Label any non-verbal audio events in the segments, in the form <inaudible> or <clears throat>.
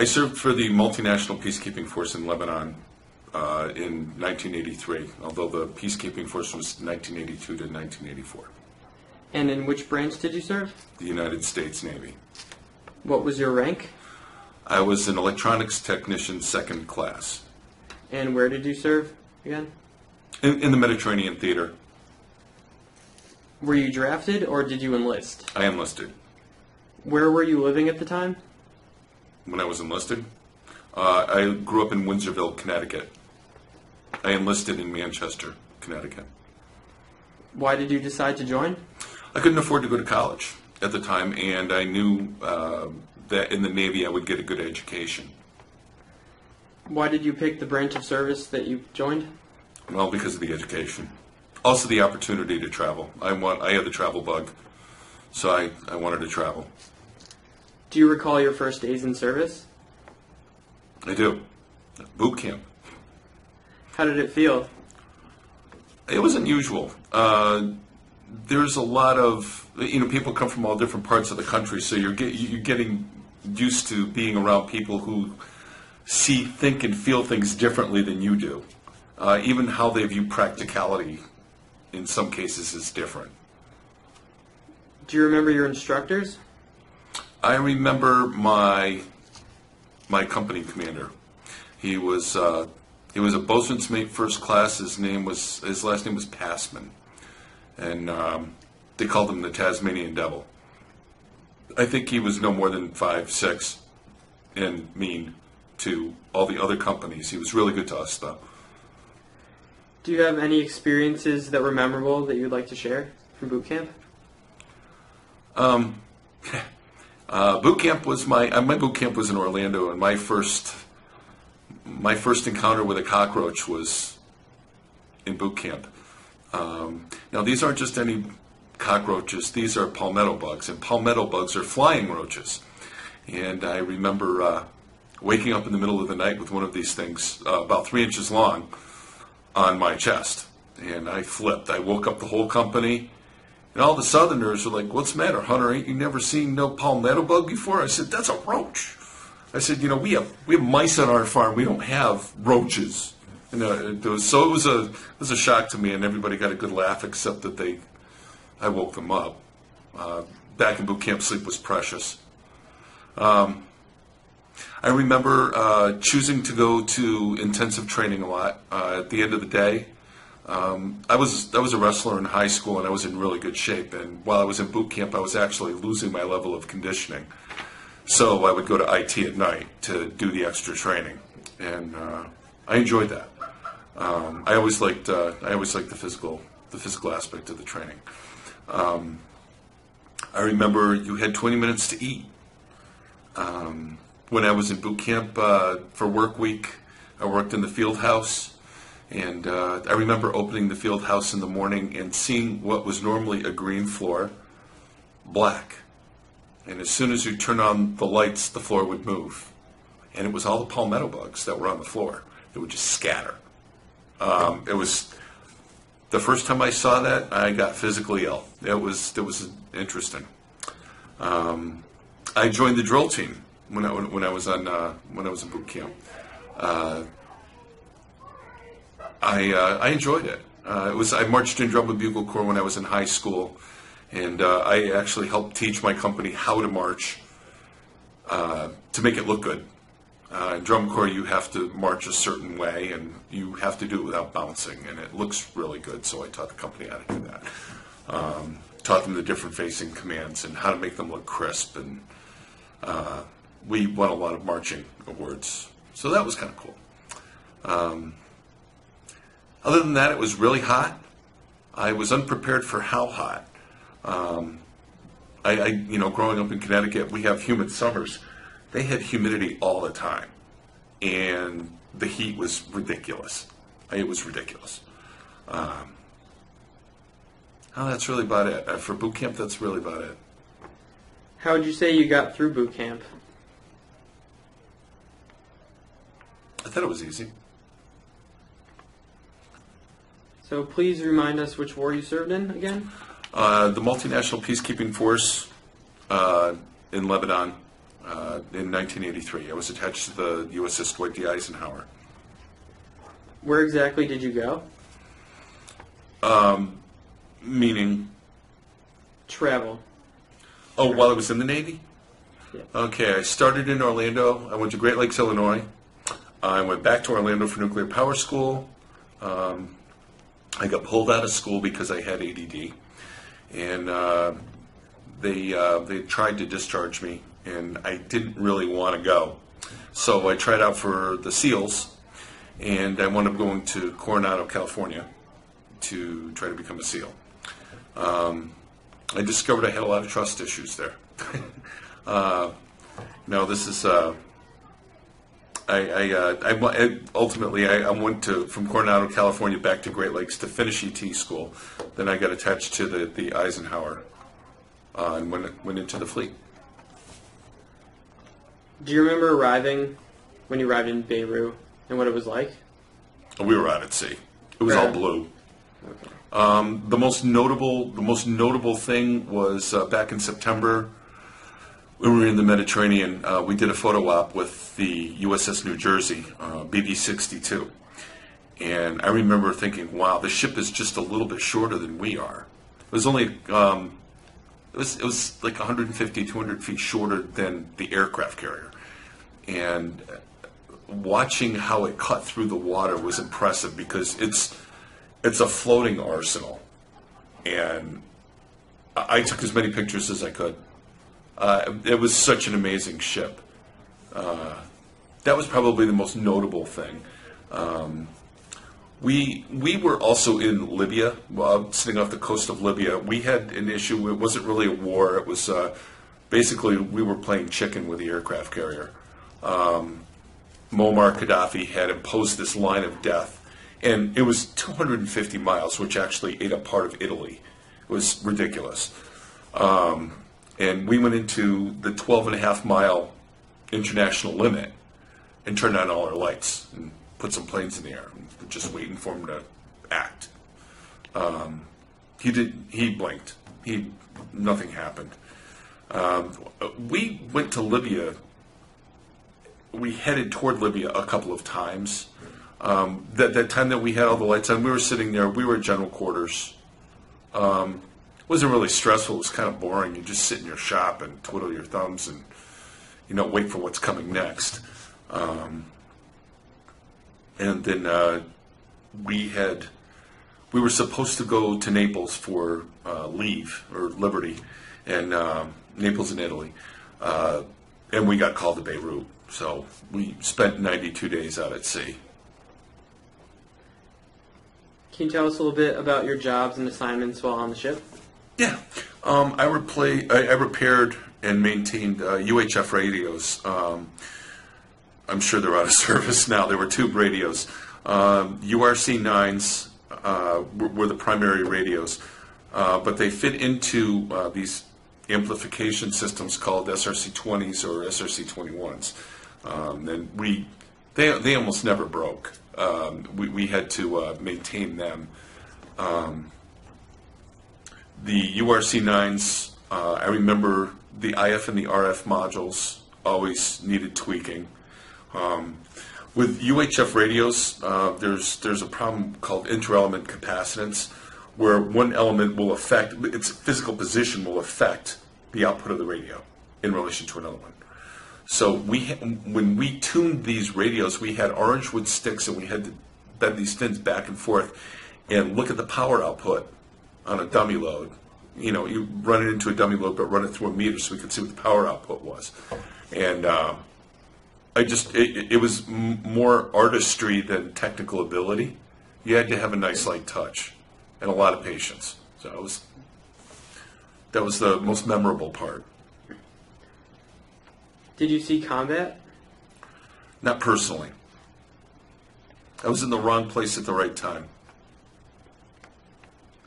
I served for the multinational peacekeeping force in Lebanon uh, in 1983, although the peacekeeping force was 1982 to 1984. And in which branch did you serve? The United States Navy. What was your rank? I was an electronics technician, second class, And where did you serve again? in, in the Mediterranean theater. Were you drafted or did you enlist? I enlisted. Where were you living at the time? When I was enlisted, uh, I grew up in Windsorville, Connecticut. I enlisted in Manchester, Connecticut. Why did you decide to join? I couldn't afford to go to college at the time, and I knew uh, that in the Navy I would get a good education. Why did you pick the branch of service that you joined? Well, because of the education. Also, the opportunity to travel. I want. I had the travel bug, so I, I wanted to travel. Do you recall your first days in service? I do. Boot camp. How did it feel? It was unusual. Uh, there's a lot of you know people come from all different parts of the country, so you're get, you're getting used to being around people who see, think, and feel things differently than you do. Uh, even how they view practicality, in some cases, is different. Do you remember your instructors? I remember my my company commander. He was uh, he was a boatswain's mate, first class. His name was his last name was Passman, and um, they called him the Tasmanian Devil. I think he was no more than five six, and mean to all the other companies. He was really good to us, though. Do you have any experiences that were memorable that you'd like to share from boot camp? <laughs> Uh, boot camp was my uh, my boot camp was in Orlando, and my first my first encounter with a cockroach was in boot camp. Um, now these aren't just any cockroaches; these are palmetto bugs, and palmetto bugs are flying roaches. And I remember uh, waking up in the middle of the night with one of these things uh, about three inches long on my chest, and I flipped. I woke up the whole company. And all the Southerners were like, "What's the matter, Hunter? Ain't you never seen no palmetto bug before?" I said, "That's a roach." I said, "You know, we have we have mice on our farm. We don't have roaches." You know, it was, so it was a it was a shock to me, and everybody got a good laugh, except that they, I woke them up. Uh, back in boot camp, sleep was precious. Um, I remember uh, choosing to go to intensive training a lot. Uh, at the end of the day, um, I was I was a wrestler in high school and I was in really good shape. And while I was in boot camp, I was actually losing my level of conditioning. So I would go to IT at night to do the extra training, and uh, I enjoyed that. Um, I always liked uh, I always liked the physical the physical aspect of the training. Um, I remember you had 20 minutes to eat. Um, when I was in boot camp uh, for work week, I worked in the field house. And uh, I remember opening the field house in the morning and seeing what was normally a green floor, black. And as soon as you turn on the lights, the floor would move. And it was all the palmetto bugs that were on the floor that would just scatter. Um, it was the first time I saw that, I got physically ill. It was it was interesting. Um, I joined the drill team when I when I was on uh, when I was in boot camp. Uh, I uh, I enjoyed it. Uh, it was I marched in drum and bugle corps when I was in high school, and uh, I actually helped teach my company how to march uh, to make it look good. Uh, in drum corps, you have to march a certain way, and you have to do it without bouncing, and it looks really good. So I taught the company how to do that. Um, taught them the different facing commands and how to make them look crisp, and uh, we won a lot of marching awards. So that was kind of cool. Um, other than that, it was really hot. I was unprepared for how hot. Um, I, I, you know, growing up in Connecticut, we have humid summers. They had humidity all the time, and the heat was ridiculous. It was ridiculous. Um, oh, that's really about it. Uh, For boot camp, that's really about it. How would you say you got through boot camp? I thought it was easy. So please remind us which war you served in again. Uh, the multinational peacekeeping force uh, in Lebanon, uh, in 1983. I was attached to the USS Dwight D. Eisenhower. Where exactly did you go? Meaning, Travel. oh, while I was in the Navy? Yeah. Okay, I started in Orlando. I went to Great Lakes, Illinois. I went back to Orlando for nuclear power school. Um, I got pulled out of school because I had ADD, and uh, they uh, they tried to discharge me, and I didn't really want to go. So I tried out for the SEALs, and I wound up going to Coronado, California, to try to become a SEAL. Um, I discovered I had a lot of trust issues there. <laughs> uh, no, this is. I, I, uh, I I- ultimately I, I went to from Coronado, California, back to Great Lakes to finish ET school. Then I got attached to the, the Eisenhower uh, and went went into the fleet. Do you remember arriving when you arrived in Beirut and what it was like? We were out at sea. It was all blue. Okay. Um, the most notable, the most notable thing was uh, back in September when we were in the Mediterranean. Uh, we did a photo op with the USS New Jersey, uh, BB-62, and I remember thinking, "Wow, the ship is just a little bit shorter than we are." It was only, um, it was it was like 150, 200 feet shorter than the aircraft carrier, and watching how it cut through the water was impressive because it's it's a floating arsenal, and I took as many pictures as I could. Uh, it was such an amazing ship. Uh, that was probably the most notable thing. Um, we we were also in Libya, uh, sitting off the coast of Libya. We had an issue. It wasn't really a war. It was uh, basically we were playing chicken with the aircraft carrier. Muammar Gaddafi had imposed this line of death, and it was 250 miles, which actually ate up part of Italy. It was ridiculous. Um, and we went into the 12 and a half mile international limit and turned on all our lights and put some planes in the air, just waiting for him to act. Um, he did. He blinked. He nothing happened. Um, we went to Libya we headed toward Libya a couple of times. Um, that that time that we had all the lights on, we were sitting there. We were at general quarters. Um, wasn't really stressful. It was kind of boring. You just sit in your shop and twiddle your thumbs and you know wait for what's coming next. Um, and then uh, we had we were supposed to go to Naples for uh, leave or liberty, and um, Naples in Italy, uh, and we got called to Beirut. So we spent 92 days out at sea. Can you tell us a little bit about your jobs and assignments while on the ship? Yeah, um, I, replay, I, I repaired and maintained uh, UHF radios. Um, I'm sure they're out of <laughs> service now. They were tube radios. Um, URC 9s uh, were, were the primary radios, uh, but they fit into uh, these amplification systems called SRC 20s or SRC 21s. Um, and we, they, they almost never broke. Um, we, we had to uh, maintain them. The URC 9s, uh, I remember the IF and the RF modules always needed tweaking. Um, with UHF radios, uh, there's there's a problem called interelement capacitance, where one element will affect its physical position will affect the output of the radio in relation to another one. So we when we tuned these radios, we had orange wood sticks and we had to bend these fins back and forth and look at the power output on a dummy load. You know, you run it into a dummy load, but run it through a meter so we could see what the power output was. And um, I just it, it was m- more artistry than technical ability. You had to have a nice light touch and a lot of patience. So it was that was the most memorable part. Did you see combat? Not personally. I was in the wrong place at the right time.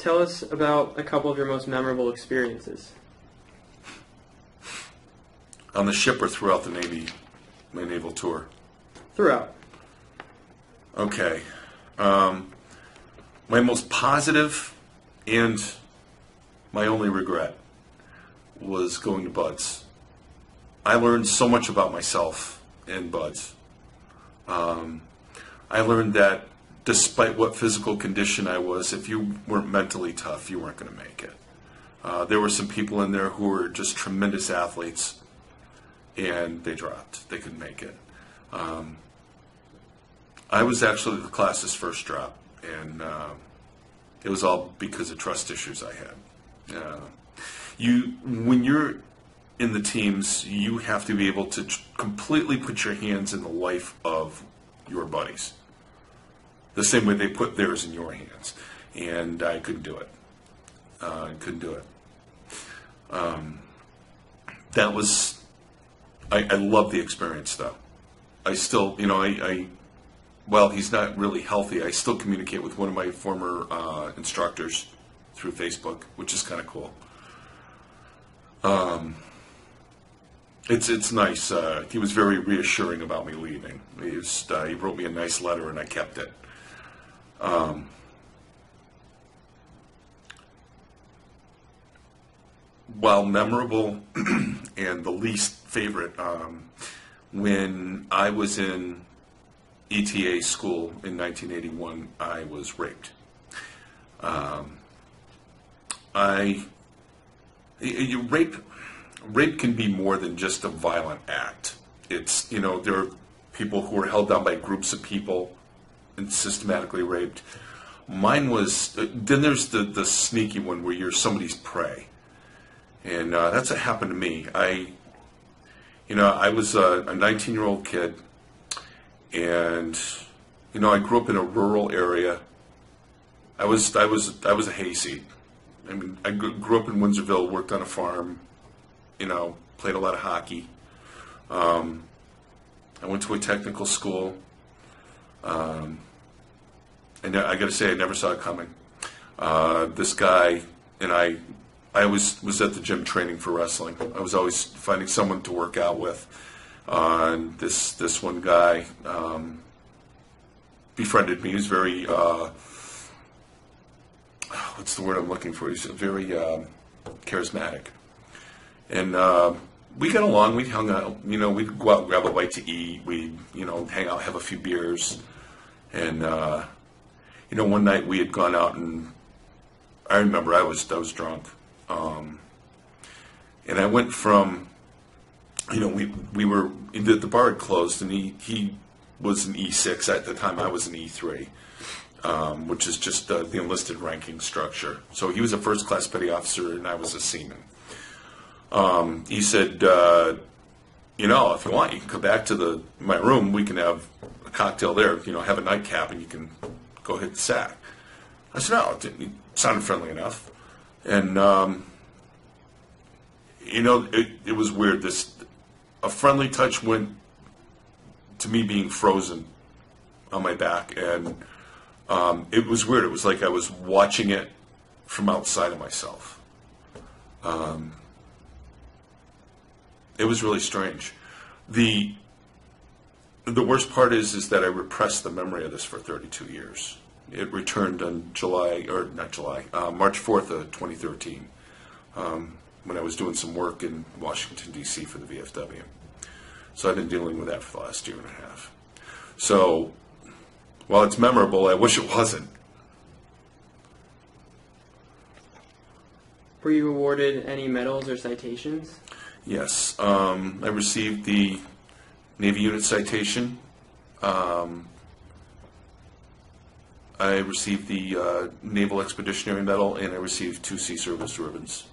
Tell us about a couple of your most memorable experiences. On the ship or throughout the Navy, my naval tour. Throughout. Okay. Um, my most positive and my only regret was going to BUD/S. I learned so much about myself in BUD/S. Um, I learned that despite what physical condition I was, if you weren't mentally tough, you weren't going to make it. Uh, there were some people in there who were just tremendous athletes, and they dropped. They couldn't make it. Um, I was actually the class's first drop, and uh, it was all because of trust issues I had. Uh, you, when you're in the teams, you have to be able to completely put your hands in the life of your buddies, the same way they put theirs in your hands, and I couldn't do it. Uh, I couldn't do it. Um, that was, I, I love the experience though. I still, you know, I, I, while he's not really healthy, I still communicate with one of my former uh, instructors through Facebook, which is kind of cool. Um, it's it's nice. Uh, he was very reassuring about me leaving. He, uh, he wrote me a nice letter, and I kept it. Um, while memorable <clears throat> and the least favorite, um, when I was in ETA school in 1981, I was raped. Um, I you, rape rape can be more than just a violent act. It's you know there are people who are held down by groups of people and systematically raped. Mine was then there's the the sneaky one where you're somebody's prey and uh, that's what happened to me. I, you know, I was a 19 year old kid, and you know, I grew up in a rural area. I was I was I was a hayseed. I mean, I grew up in Windsorville, worked on a farm, you know, played a lot of hockey. Um, I went to a technical school, um, and I got to say, I never saw it coming. Uh, this guy and I I always was at the gym training for wrestling. I was always finding someone to work out with. Uh, and this this one guy um, befriended me. He was very uh, what's the word I'm looking for? He's very um, charismatic, and uh, we got along. We hung out. You know, we'd go out and grab a bite to eat. We you know hang out, have a few beers, and uh, you know one night we had gone out and I remember I was I was drunk um, and I went from, you know, we we were the, the bar had closed, and he he was an E6 at the time. I was an E3, um, which is just uh, the enlisted ranking structure. So he was a first class petty officer, and I was a seaman. Um, he said, uh, you know, if you want, you can come back to the my room. We can have cocktail there. You know, have a nightcap, and you can go hit the sack. I said, no, it, it sounded friendly enough. And um, you know, it, it was weird. This a friendly touch went to me being frozen on my back, and um, it was weird. It was like I was watching it from outside of myself. Um, it was really strange. the The worst part is is that I repressed the memory of this for 32 years. It returned on July, or not July, uh, March 4th of 2013, um, when I was doing some work in Washington, D.C. for the VFW. So I've been dealing with that for the last year and a half. So while it's memorable, I wish it wasn't. Were you awarded any medals or citations? Yes, um, I received the Navy Unit Citation. Um, I received the uh, Naval Expeditionary Medal, and I received two Sea Service ribbons.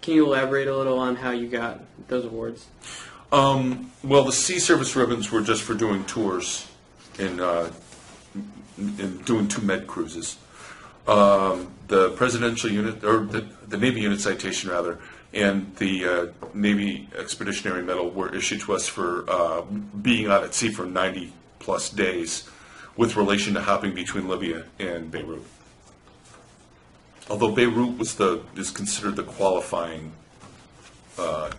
Can you elaborate a little on how you got those awards? Um, well, the Sea Service ribbons were just for doing tours and, uh, and doing two med cruises. Um, the Presidential Unit, or the, the Navy Unit Citation, rather, and the uh, Navy Expeditionary Medal were issued to us for uh, being out at sea for 90 plus days with relation to hopping between Libya and Beirut. Although Beirut was the is considered the qualifying uh,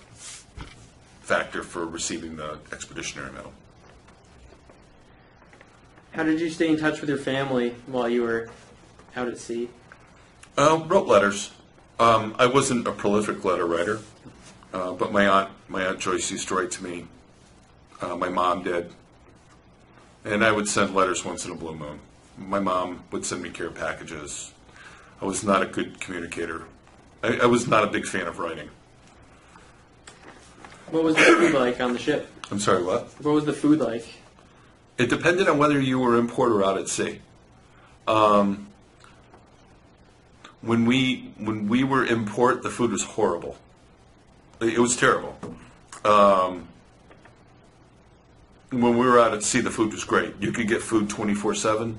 factor for receiving the expeditionary medal. How did you stay in touch with your family while you were out at sea? Uh, wrote letters. Um, I wasn't a prolific letter writer. Uh, but my aunt, my aunt Joyce used to write to me. Uh, my mom did, and I would send letters once in a blue moon. My mom would send me care packages. I was not a good communicator. I, I was not a big fan of writing. What was the food like on the ship? I'm sorry, what? What was the food like? It depended on whether you were in port or out at sea. Um, when we when we were in port, the food was horrible. It was terrible. Um, when we were out at sea, the food was great. You could get food twenty four seven,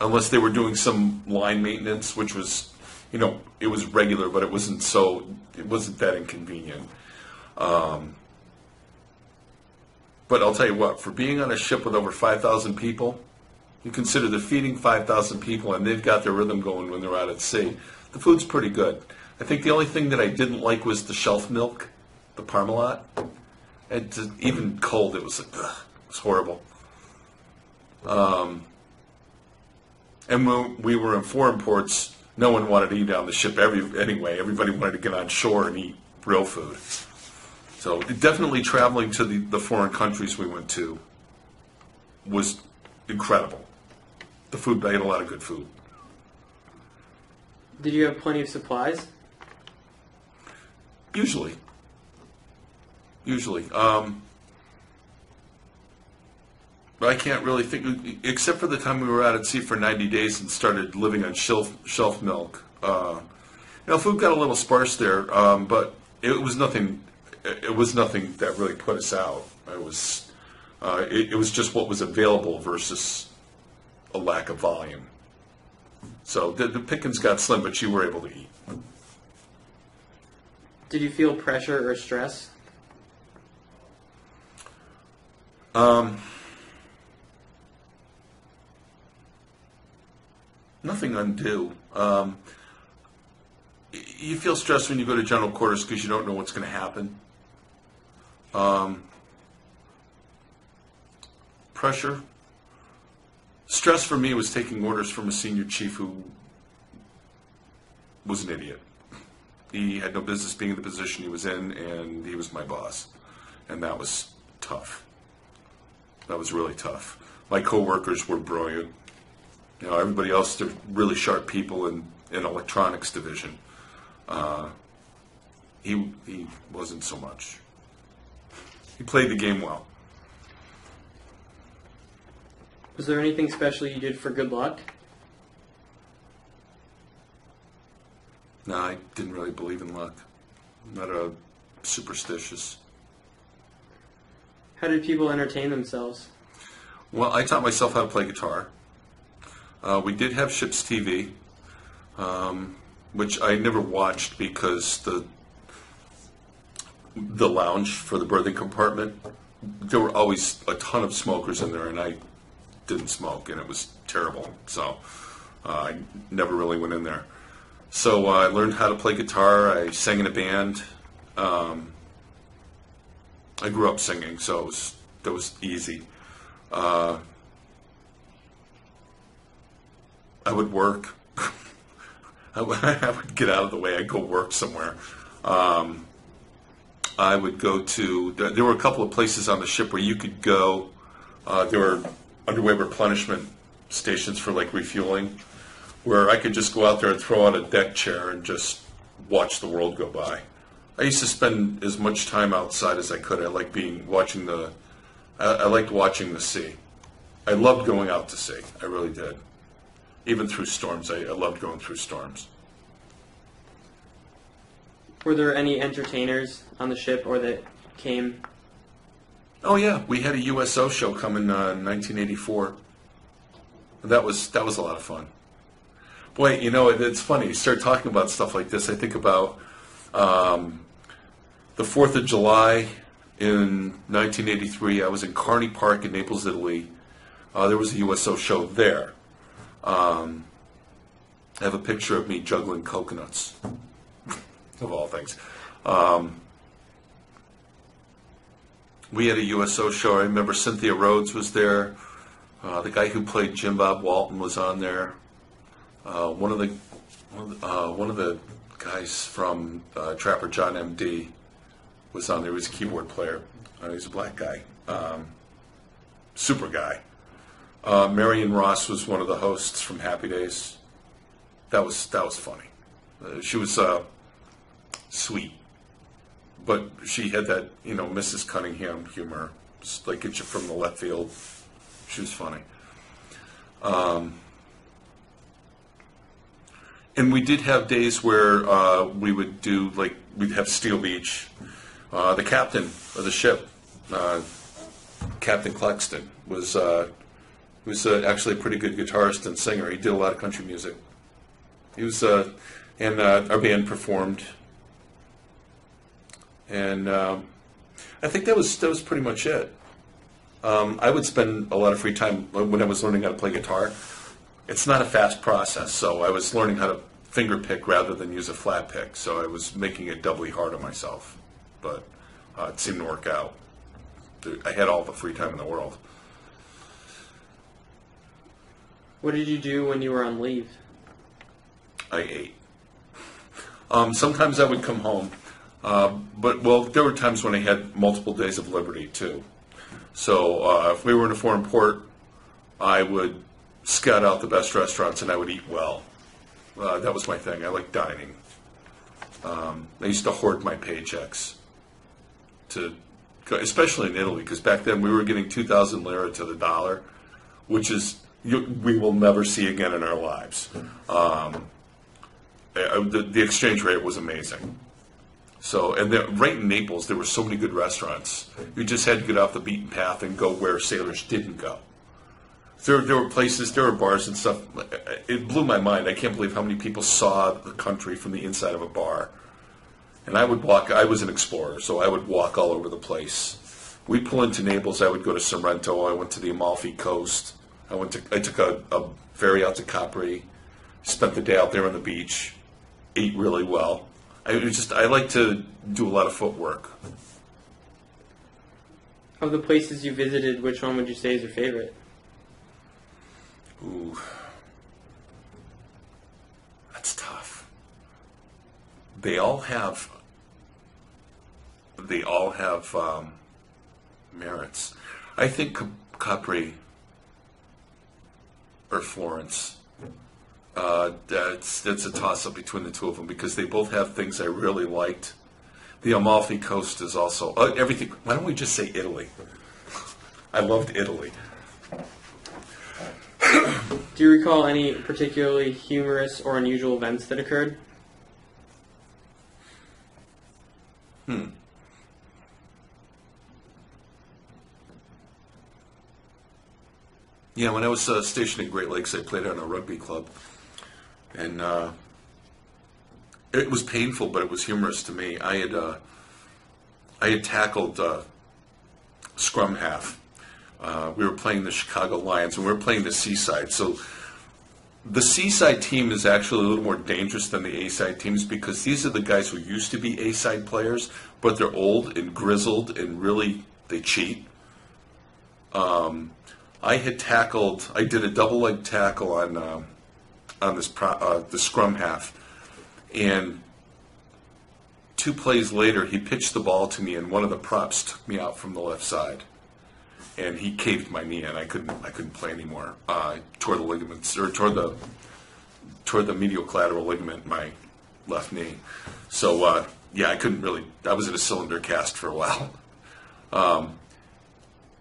unless they were doing some line maintenance, which was, you know, it was regular, but it wasn't so it wasn't that inconvenient. But I'll tell you what, for being on a ship with over 5,000 people, you consider they're feeding 5,000 people and they've got their rhythm going when they're out at sea. The food's pretty good. I think the only thing that I didn't like was the shelf milk, the Parmalat. And to- even cold, it was ugh, it was horrible. Um, and when we were in foreign ports, no one wanted to eat on the ship every, anyway. Everybody wanted to get on shore and eat real food. So definitely traveling to the, the foreign countries we went to was incredible. The food, I ate a lot of good food. Did you have plenty of supplies? Usually. Usually. Um, but I can't really think, except for the time we were out at sea for 90 days and started living on shelf, shelf milk. Uh, you know, food got a little sparse there, um, but it was nothing. It was nothing that really put us out. It was, uh, it, it was just what was available versus a lack of volume. So the, the pickings got slim, but you were able to eat. Did you feel pressure or stress? Um, Nothing undue. Um, you feel stressed when you go to general quarters because you don't know what's going to happen. Um, pressure. Stress for me was taking orders from a senior chief who was an idiot. He had no business being in the position he was in, and he was my boss. And that was tough. That was really tough. My coworkers were brilliant. You know, everybody else, they're really sharp people in, in electronics division. Uh, he, he wasn't so much. He played the game well. Was there anything special you did for good luck? No, I didn't really believe in luck. I'm not a superstitious. How did people entertain themselves? Well, I taught myself how to play guitar. Uh, we did have ship's TV, um, which I never watched because the the lounge for the berthing compartment there were always a ton of smokers in there, and I didn't smoke, and it was terrible. So uh, I never really went in there. So uh, I learned how to play guitar. I sang in a band. Um, I grew up singing, so it was that was easy. Uh, I would work. <laughs> I would, <laughs> I would get out of the way. I'd go work somewhere. Um, I would go to. There were a couple of places on the ship where you could go. Uh, there were underway replenishment stations for like refueling, where I could just go out there and throw out a deck chair and just watch the world go by. I used to spend as much time outside as I could. I liked being watching the. I, I liked watching the sea. I loved going out to sea. I really did. Even through storms, I, I loved going through storms. Were there any entertainers on the ship or that came? Oh yeah, we had a USO show come in uh, 1984. That was that was a lot of fun. Boy, you know it, it's funny. You start talking about stuff like this. I think about um, the Fourth of July in 1983. I was in Carney Park in Naples, Italy. Uh, there was a USO show there. Um, I have a picture of me juggling coconuts, <laughs> of all things. We had a USO show. I remember Cynthia Rhodes was there. Uh, the guy who played Jim Bob Walton was on there. Uh, one of the one of the, uh, one of the guys from uh, Trapper John M.D. was on there. He was a keyboard player. Uh, he's a black guy, um, super guy. Uh, Marion Ross was one of the hosts from Happy Days. That was that was funny. She was uh, sweet, but she had that you know Mrs. Cunningham humor, just like get you from the left field. She was funny. Um, and we did have days where uh, we would do like we'd have Steel Beach. Uh, the captain of the ship, uh, Captain Clexton, was uh, was uh, actually a pretty good guitarist and singer. He did a lot of country music. He was, uh, and our band performed, and um, I think that was that was pretty much it. Um, I would spend a lot of free time when I was learning how to play guitar. It's not a fast process, so I was learning how to finger pick rather than use a flat pick. So I was making it doubly hard on myself, but uh, it seemed to work out. I had all the free time in the world. What did you do when you were on leave? I ate. Um, sometimes I would come home, uh, but well, there were times when I had multiple days of liberty too. So uh, if we were in a foreign port, I would scout out the best restaurants and I would eat well. Uh, that was my thing. I like dining. Um, I used to hoard my paychecks to, especially in Italy, because back then we were getting 2,000 lira to the dollar, which is you, we will never see again in our lives. Um, uh, the, the exchange rate was amazing. So, and then right in Naples, there were so many good restaurants. You just had to get off the beaten path and go where sailors didn't go. There, there were places, there were bars and stuff. It blew my mind. I can't believe how many people saw the country from the inside of a bar. And I would walk. I was an explorer, so I would walk all over the place. We'd pull into Naples. I would go to Sorrento. I went to the Amalfi Coast. I went to. I took a, a ferry out to Capri. Spent the day out there on the beach. Ate really well. I just. I like to do a lot of footwork. Of the places you visited, which one would you say is your favorite? Ooh. That's tough. They all have they all have um, merits. I think Capri or Florence. Uh, that's that's a toss up between the two of them because they both have things I really liked. The Amalfi Coast is also uh, everything. Why don't we just say Italy? I loved Italy. Do you recall any particularly humorous or unusual events that occurred? Hmm. Yeah, when I was uh, stationed in Great Lakes, I played on a rugby club, and uh, it was painful, but it was humorous to me. I had uh, I had tackled uh, scrum half. Uh, we were playing the Chicago Lions, and we were playing the C side. So the C side team is actually a little more dangerous than the A side teams because these are the guys who used to be A side players, but they're old and grizzled and really they cheat. Um, I had tackled. I did a double leg tackle on uh, on this pro, uh, the scrum half, and two plays later, he pitched the ball to me, and one of the props took me out from the left side, and he caved my knee, and I couldn't I couldn't play anymore. Uh, tore the ligaments or tore the tore the medial collateral ligament my left knee. So uh, yeah, I couldn't really. I was in a cylinder cast for a while. Um,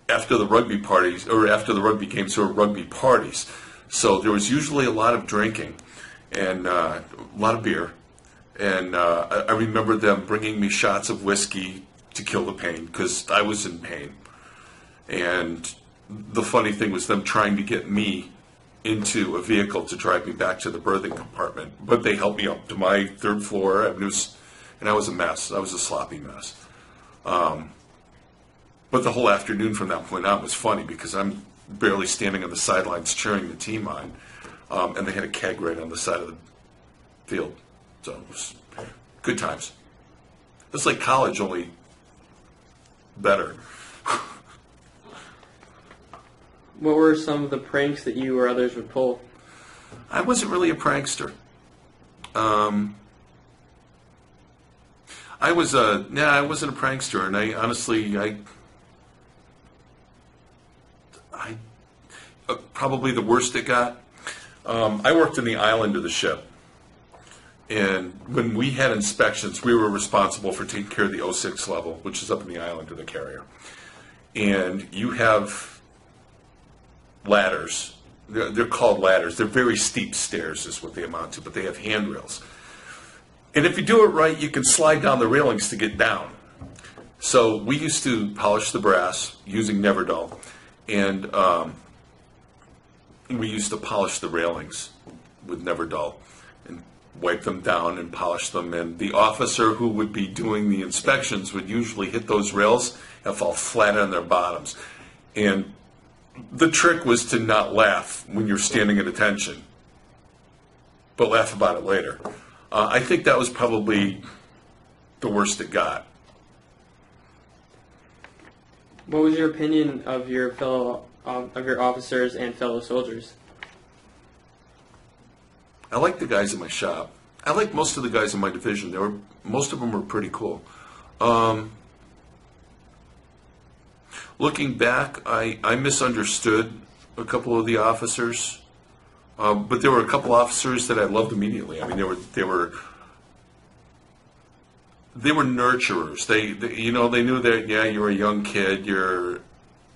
after the rugby parties or after the rugby games, there were rugby parties. So there was usually a lot of drinking and uh, a lot of beer. And uh, I, remember them bringing me shots of whiskey to kill the pain because I was in pain. And the funny thing was them trying to get me into a vehicle to drive me back to the berthing compartment. But they helped me up to my third floor, and, was, and I was a mess. I was a sloppy mess. Um, but the whole afternoon from that point on was funny because I'm barely standing on the sidelines cheering the team on, um, and they had a keg right on the side of the field. So it was good times. It's like college, only better. <laughs> What were some of the pranks that you or others would pull? I wasn't really a prankster. Um, I was a yeah, I wasn't a prankster, and I honestly I I uh, probably the worst it got. Um, I worked in the island of the ship, and when we had inspections, we were responsible for taking care of the 06 level, which is up in the island of the carrier. And you have ladders. They're, they're called ladders. They're very steep stairs, is what they amount to, but they have handrails. And if you do it right, you can slide down the railings to get down. So we used to polish the brass using Neverdull, and um, we used to polish the railings with Neverdull and wipe them down and polish them. And the officer who would be doing the inspections would usually hit those rails and fall flat on their bottoms. And the trick was to not laugh when you're standing at attention, but laugh about it later. Uh, I think that was probably the worst it got. What was your opinion of your fellow of your officers and fellow soldiers? I like the guys in my shop. I like most of the guys in my division. They were most of them were pretty cool. Um, looking back, I, I misunderstood a couple of the officers, uh, but there were a couple officers that I loved immediately. I mean, they were they were they were nurturers. They, they you know they knew that yeah you're a young kid you're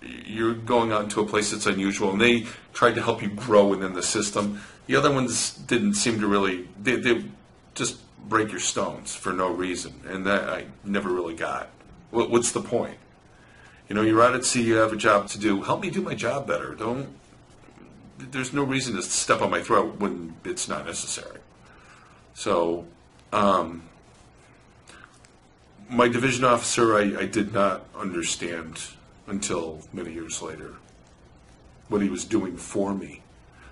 you're going out into a place that's unusual, and they tried to help you grow within the system. The other ones didn't seem to really they, they just break your stones for no reason, and that I never really got. What, what's the point? You know, you're out at sea, you have a job to do. Help me do my job better. Don't. There's no reason to step on my throat when it's not necessary. So, um, my division officer, I, I did not understand until many years later what he was doing for me.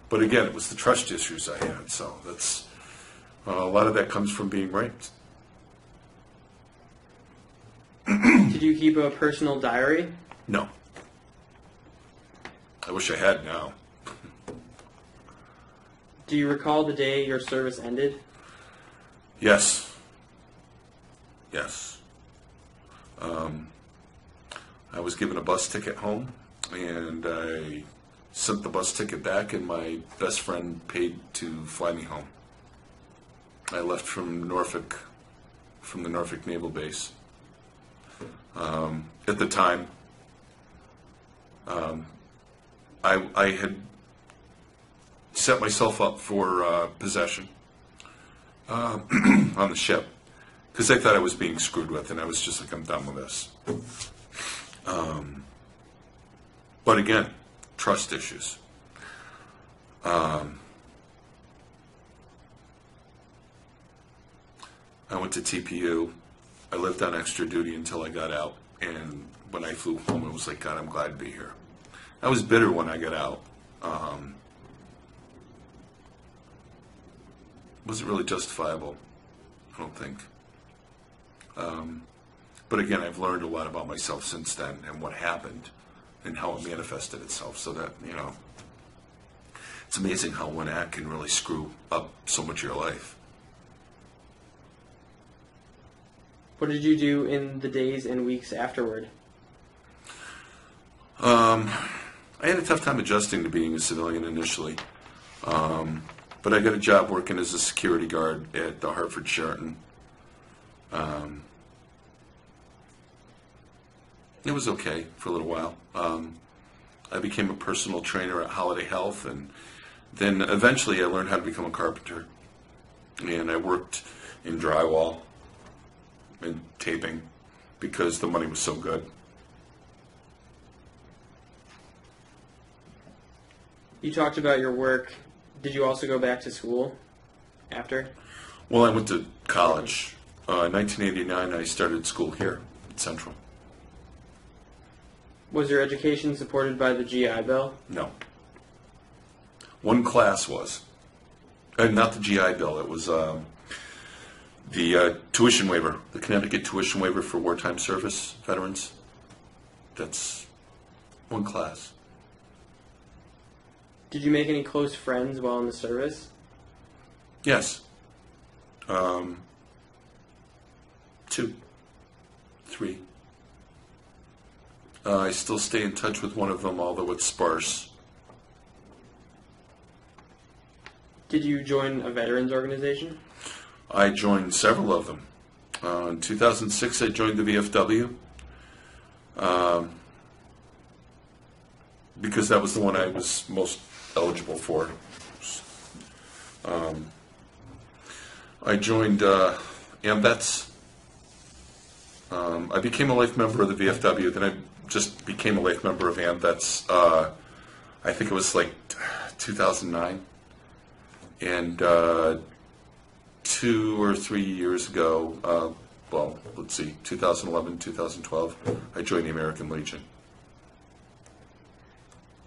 But again, it was the trust issues I had. So that's uh, a lot of that comes from being raped. Did you keep a personal diary? No. I wish I had now. Do you recall the day your service ended? Yes. Yes. Um, I was given a bus ticket home, and I sent the bus ticket back, and my best friend paid to fly me home. I left from Norfolk, from the Norfolk Naval Base. Um, at the time, um, I, I had set myself up for uh, possession uh, <clears throat> on the ship because I thought I was being screwed with, and I was just like, I'm done with this. Um, but again, trust issues. Um, I went to TPU. I lived on extra duty until I got out, and when I flew home, it was like, God, I'm glad to be here. I was bitter when I got out. Um, wasn't really justifiable. I don't think. Um, but again, I've learned a lot about myself since then and what happened and how it manifested itself. So that you know, it's amazing how one act can really screw up so much of your life. What did you do in the days and weeks afterward? Um, I had a tough time adjusting to being a civilian initially. Um, but I got a job working as a security guard at the Hartford Sheraton. Um, it was okay for a little while. Um, I became a personal trainer at Holiday Health, and then eventually I learned how to become a carpenter. And I worked in drywall and taping because the money was so good. You talked about your work. Did you also go back to school after? Well, I went to college. Uh, in 1989, I started school here at Central. Was your education supported by the GI Bill? No. One class was. Uh, not the GI Bill. It was um, the uh, tuition waiver, the Connecticut tuition waiver for wartime service veterans. That's one class. Did you make any close friends while in the service? Yes. Um, two. three. Uh, I still stay in touch with one of them, although it's sparse. Did you join a veterans organization? I joined several of them. Uh, in 2006, I joined the VFW um, because that was the one I was most eligible for. Um, I joined uh, AMVETS. Um, I became a life member of the VFW, then I just became a life member of AMVETS. Uh, I think it was like 2009. And uh, two or three years ago, uh, well, let's see, 2011, 2012, I joined the American Legion.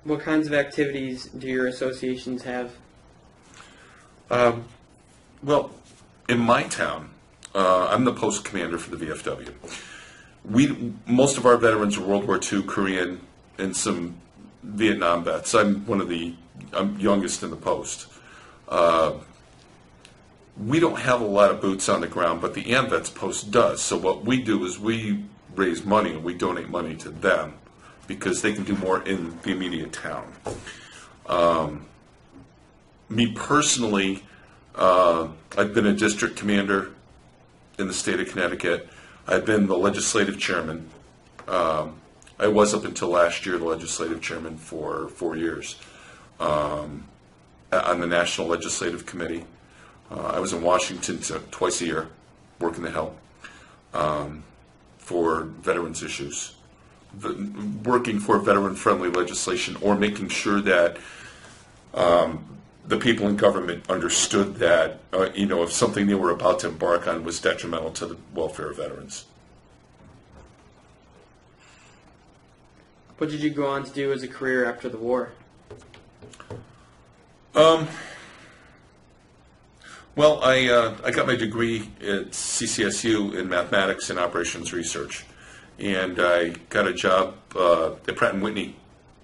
What kinds of activities do your associations have? Um, well, in my town, uh, I'm the post commander for the VFW. We most of our veterans are World War II, Korean, and some Vietnam vets. I'm one of the I'm youngest in the post. Uh, we don't have a lot of boots on the ground, but the AMVETS post does. So what we do is we raise money and we donate money to them because they can do more in the immediate town. Um, me personally, uh, I've been a district commander in the state of Connecticut. I've been the legislative chairman. Um, I was up until last year the legislative chairman for four years um, on the National Legislative Committee. Uh, I was in Washington twice a year, working the Hill um, for veterans issues, v- working for veteran-friendly legislation, or making sure that um, the people in government understood that, uh, you know, if something they were about to embark on was detrimental to the welfare of veterans. What did you go on to do as a career after the war? Um, well, I, uh, I got my degree at CCSU in mathematics and operations research. And I got a job uh, at Pratt & Whitney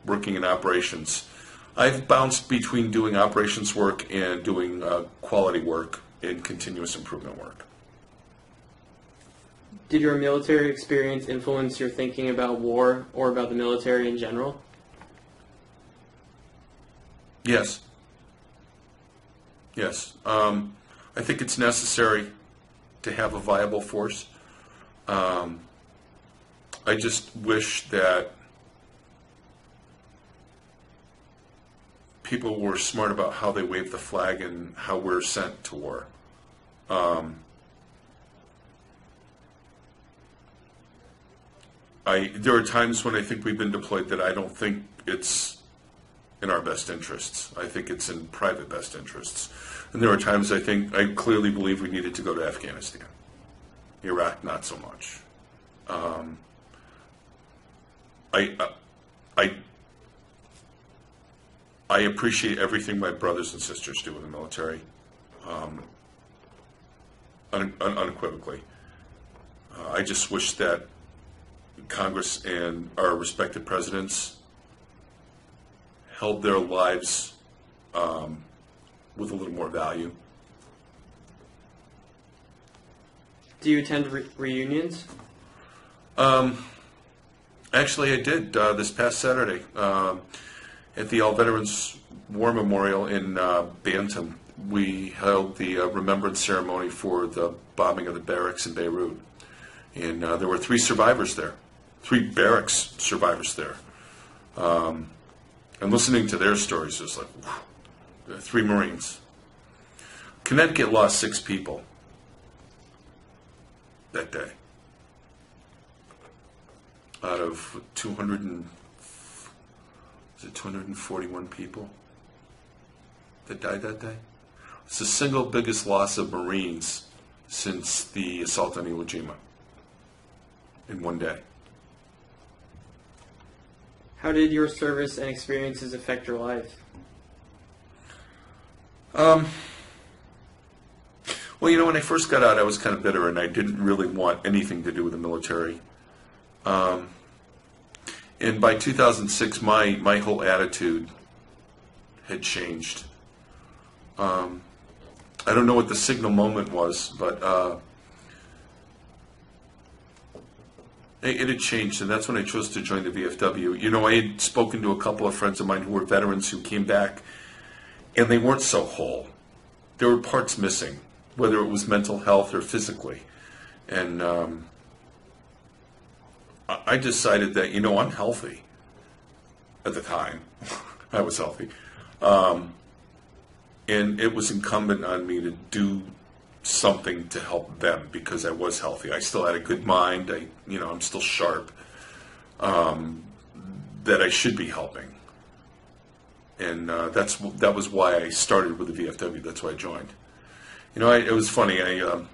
working in operations. I've bounced between doing operations work and doing uh, quality work and continuous improvement work. Did your military experience influence your thinking about war or about the military in general? Yes. Yes. Um, I think it's necessary to have a viable force. Um, I just wish that people were smart about how they waved the flag and how we're sent to war. Um, I, there are times when I think we've been deployed that I don't think it's in our best interests. I think it's in private best interests. And there are times I think, I clearly believe we needed to go to Afghanistan. Iraq, not so much. Um, I, I, I appreciate everything my brothers and sisters do in the military, um, un, un, unequivocally. Uh, I just wish that Congress and our respected presidents held their lives um, with a little more value. Do you attend re- reunions? Um, actually, I did uh, this past Saturday um, at the All Veterans War Memorial in uh, Bantam. We held the uh, remembrance ceremony for the bombing of the barracks in Beirut, and uh, there were three survivors there, three barracks survivors there. Um, and listening to their stories is like whew, three Marines. Connecticut lost six people that day out of 200 and is it 241 people that died that day. It's the single biggest loss of Marines since the assault on Iwo Jima in one day. How did your service and experiences affect your life? Um, well, you know, when I first got out, I was kind of bitter, and I didn't really want anything to do with the military. Um, and by 2006, my my whole attitude had changed. Um, I don't know what the signal moment was, but uh, It, it had changed, and that's when I chose to join the VFW. You know, I had spoken to a couple of friends of mine who were veterans who came back, and they weren't so whole. There were parts missing, whether it was mental health or physically. And um, I decided that, you know, I'm healthy at the time. <laughs> I was healthy. Um, and it was incumbent on me to do something to help them because I was healthy. I still had a good mind. I, you know, I'm still sharp. Um, that I should be helping, and uh, that's that was why I started with the VFW. That's why I joined. You know, I, it was funny. I, um,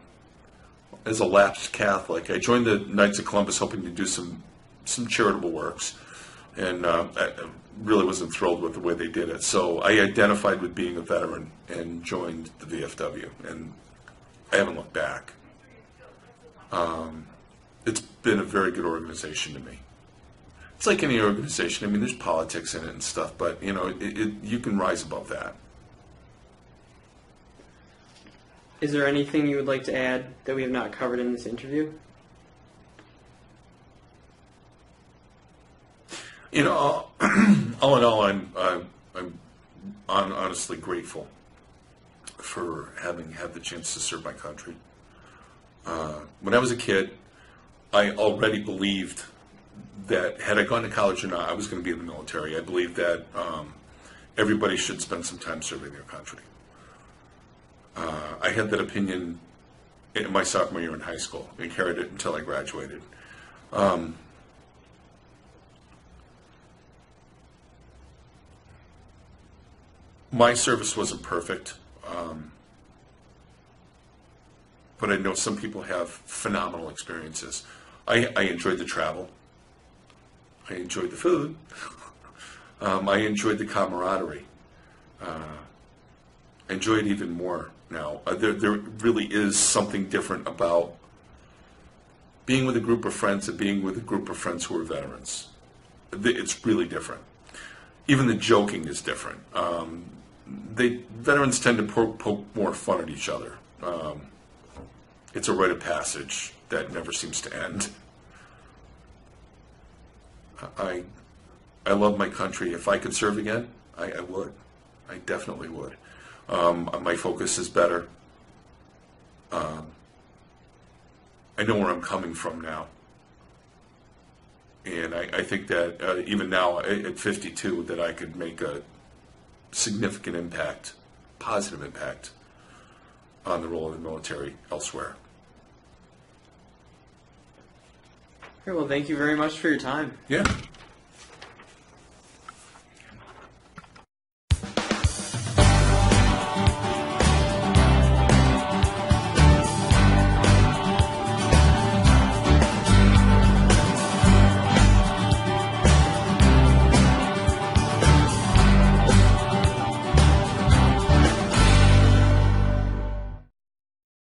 as a lapsed Catholic, I joined the Knights of Columbus hoping to do some some charitable works, and uh, I really wasn't thrilled with the way they did it. So I identified with being a veteran and joined the VFW, and I haven't looked back. Um, it's been a very good organization to me. It's like any organization. I mean, there's politics in it and stuff, but you know, it, it, you can rise above that. Is there anything you would like to add that we have not covered in this interview? You know, all, <clears throat> all in all, I'm I'm, I'm honestly grateful for having had the chance to serve my country. Uh, when I was a kid, I already believed that had I gone to college or not, I was going to be in the military. I believed that um, everybody should spend some time serving their country. Uh, I had that opinion in my sophomore year in high school and carried it until I graduated. my service wasn't perfect, um, but I know some people have phenomenal experiences. I, I enjoyed the travel. I enjoyed the food. um, I enjoyed the camaraderie. Uh, I enjoy it even more now. Uh, there, there really is something different about being with a group of friends and being with a group of friends who are veterans. It's really different even the joking is different. Um, they veterans tend to poke, poke more fun at each other. Um, it's a rite of passage that never seems to end. I I love my country. If I could serve again, I, I would. I definitely would. Um, my focus is better. Um, I know where I'm coming from now. And I, I think that uh, even now at at 52, that I could make a significant impact, positive impact, on the role of the military elsewhere. Okay, well, thank you very much for your time. Yeah,